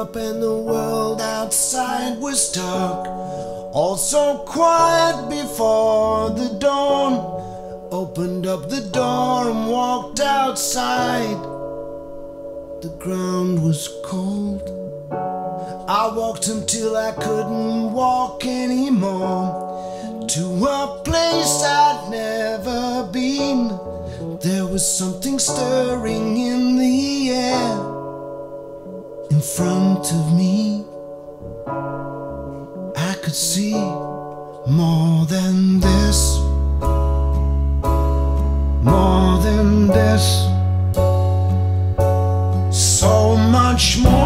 up and the world outside was dark. All so quiet before the dawn. Opened up the door and walked outside. The ground was cold. I walked until I couldn't walk anymore. To a place I'd never been. There was something stirring in the air in front of me. I could see more than this, more than this, so much more